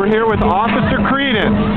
We're here with Officer Credence.